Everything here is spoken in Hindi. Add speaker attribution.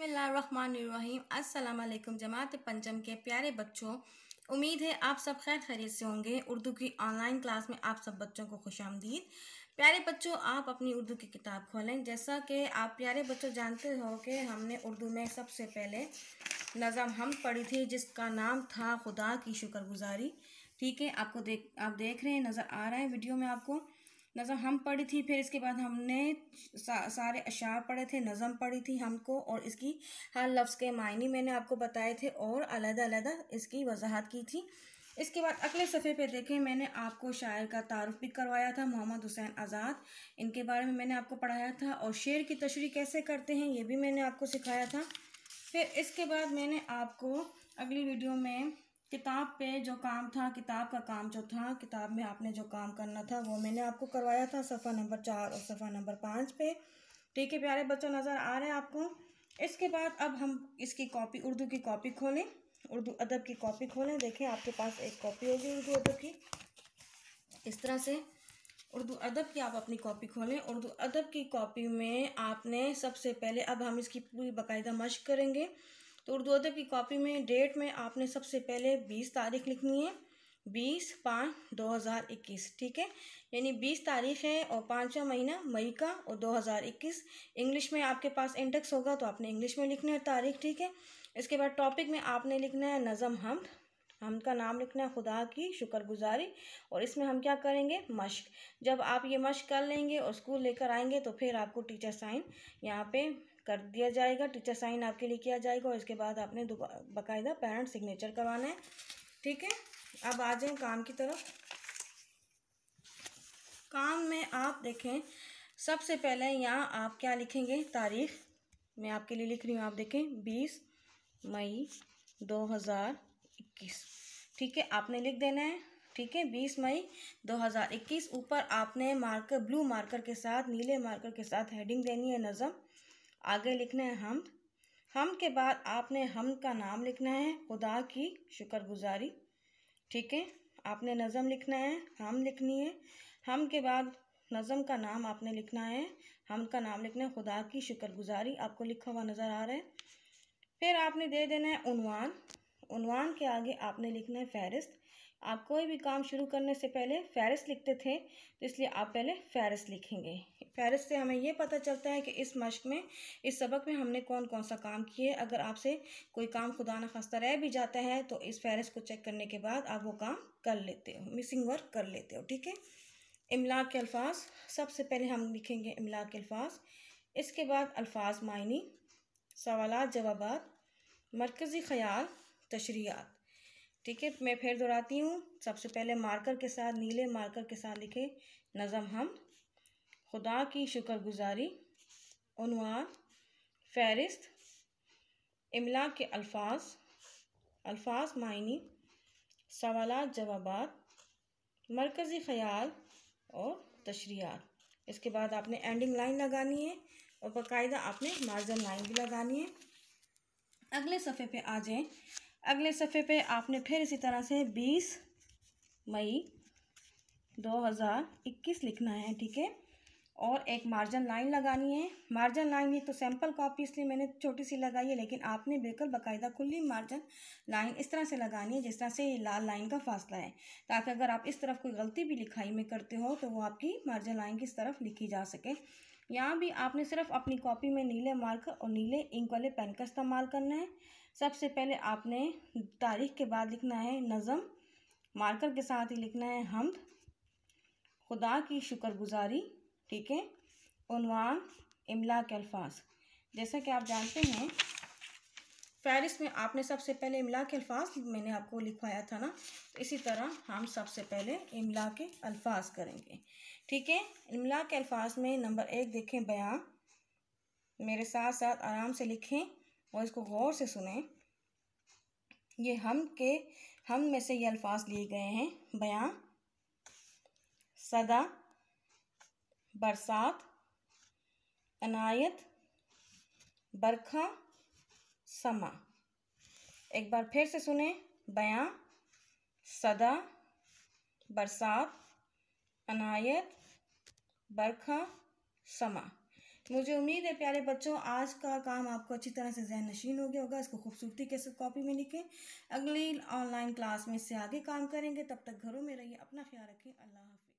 Speaker 1: अस्सलाम जमात पंचम के प्यारे बच्चों। उम्मीद है आप सब खैर खैरियत से होंगे। उर्दू की ऑनलाइन क्लास में आप सब बच्चों को खुश आमदीद प्यारे बच्चों, आप अपनी उर्दू की किताब खोलें। जैसा कि आप प्यारे बच्चों जानते हो कि हमने उर्दू में सबसे पहले नज़म हम पढ़ी थी, जिसका नाम था खुदा की शुक्रगुजारी। ठीक है, आपको देख, आप देख रहे हैं, नज़र आ रहा है वीडियो में आपको। नज़म हम पढ़ी थी फिर इसके बाद हमने सा, सारे अशार पढ़े थे नज़म पढ़ी थी हमको और इसकी हर लफ्ज़ के मायने मैंने आपको बताए थे और अलग अलग इसकी वजाहत की थी। इसके बाद अगले सफ़े पे देखें मैंने आपको शायर का तारफ़ भी करवाया था मोहम्मद हुसैन आज़ाद। इनके बारे में मैंने आपको पढ़ाया था और शेर की तशरी कैसे करते हैं ये भी मैंने आपको सिखाया था। फिर इसके बाद मैंने आपको अगली वीडियो में किताब पे जो काम था, किताब का काम जो था, किताब में आपने जो काम करना था, वो मैंने आपको करवाया था सफ़ा नंबर चार और सफ़ा नंबर पाँच पे। ठीक है प्यारे बच्चों, नज़र आ रहे हैं आपको। इसके बाद अब हम इसकी कॉपी, उर्दू की कॉपी खोलें। उर्दू अदब की कॉपी खोलें। देखें आपके पास एक कॉपी होगी उर्दू अदब की। इस तरह से उर्दू अदब की आप अपनी कॉपी खोलें। उर्दू अदब की कॉपी में आपने सबसे पहले, अब हम इसकी पूरी बाकायदा मश्क करेंगे। तो उर्दू अदब की कॉपी में डेट में आपने सबसे पहले बीस तारीख लिखनी है, बीस पाँच दो हज़ार इक्कीस, ठीक है? यानी बीस तारीख है और पाँचवा महीना मई का और दो हज़ार इक्कीस। इंग्लिश में आपके पास इंडेक्स होगा तो आपने इंग्लिश में लिखना है तारीख, ठीक है? इसके बाद टॉपिक में आपने लिखना है नज़म हमद। हम का नाम लिखना है खुदा की शुक्रगुजारी और इसमें हम क्या करेंगे? मश्क। जब आप ये मश्क कर लेंगे और स्कूल लेकर आएँगे तो फिर आपको टीचर साइन यहाँ पे कर दिया जाएगा टीचर साइन आपके लिए किया जाएगा और इसके बाद आपने बाकायदा पेरेंट सिग्नेचर करवाना है। ठीक है? अब आ जाए काम की तरफ़। काम में आप देखें, सबसे पहले यहाँ आप क्या लिखेंगे? तारीख। मैं आपके लिए लिख रही हूँ, आप देखें, बीस मई दो हज़ार इक्कीस। ठीक है? आपने लिख देना है। ठीक है? बीस मई दो हज़ार इक्कीस। ऊपर आपने मार्कर ब्लू मार्कर के साथ, नीले मार्कर के साथ हेडिंग देनी है नज़म। आगे लिखना है हम। हम के बाद आपने हम का नाम लिखना है, खुदा की शुक्रगुजारी। ठीक है? आपने नज़म लिखना है, हम लिखनी है। हम के बाद नज़म का नाम आपने लिखना है, हम का नाम लिखना है, खुदा की शुक्रगुजारी। आपको लिखा हुआ नज़र आ रहा है। फिर आपने दे देना है उनवान। उनवान के आगे आपने लिखना है फ़हरिस्त। आप कोई भी काम शुरू करने से पहले फ़हरिस्त लिखते थे तो इसलिए आप पहले फ़हरिस्त लिखेंगे। फ़हरिस्त से हमें ये पता चलता है कि इस मश्क में, इस सबक में हमने कौन कौन सा काम किए अगर आपसे कोई काम खुदा न खास्ता रह भी जाता है तो इस फ़हरिस्त को चेक करने के बाद आप वो काम कर लेते हो, मिसिंग वर्क कर लेते हो, ठीक है? इमला के अल्फाज, सबसे पहले हम लिखेंगे इमला के अल्फाज। इसके बाद अल्फाज मायनी सवाल जवाब मरकज़ी ख़याल, तशरियात। ठीक है, मैं फिर दोहराती हूँ। सबसे पहले मार्कर के साथ, नीले मार्कर के साथ लिखे, नज़म हम। खुदा की शुक्रगुजारी उनवान फ़हरिस्त, इमला के अल्फाज अल्फाज मायनी सवाल जवाब मरकज़ी ख़याल और तशरियात इसके बाद आपने एंडिंग लाइन लगानी है और बाकायदा आपने मार्जन लाइन भी लगानी है। अगले सफ़े पे आ जाएँ। अगले सफ़े पे आपने फिर इसी तरह से बीस मई दो हज़ार इक्कीस लिखना है, ठीक है? और एक मार्जिन लाइन लगानी है। मार्जिन लाइन ये तो सैंपल कॉपी इसलिए मैंने छोटी सी लगाई है, लेकिन आपने बिल्कुल बाकायदा खुली मार्जिन लाइन इस तरह से लगानी है, जिस तरह से ये लाल लाइन का फासला है। ताकि अगर आप इस तरफ़ कोई गलती भी लिखाई में करते हो तो वो आपकी मार्जिन लाइन की तरफ़ लिखी जा सके। यहाँ भी आपने सिर्फ़ अपनी कॉपी में नीले मार्क और नीले इंक वाले पेन का इस्तेमाल करना है। सबसे पहले आपने तारीख के बाद लिखना है नज़म। मार्कर के साथ ही लिखना है हमद। खुदा की शुक्रगुजारी, ठीक है? उनवान इमला के अल्फाज। जैसा कि आप जानते हैं फ़हरिस्त में आपने सबसे पहले इमला के अल्फाज मैंने आपको लिखवाया था ना तो इसी तरह हम सबसे पहले इमला के अल्फाज करेंगे। ठीक है? इमला के अल्फाज में नंबर एक देखें बयान मेरे साथ साथ आराम से लिखें और इसको गौर से सुने। ये हम के, हम में से ये अल्फाज लिए गए हैं। बयान सदा। बरसात। अनायत। बरखा। समा। एक बार फिर से सुने। बयां, सदा, बरसात, अनायत, बरखा, समा। मुझे उम्मीद है, प्यारे बच्चों, आज का काम आपको अच्छी तरह से जहन नशीन हो गया होगा। इसको खूबसूरती के साथ कॉपी में लिखें। अगली ऑनलाइन क्लास में इससे आगे काम करेंगे। तब तक घरों में रहिए। अपना ख्याल रखें। अल्लाह हाफि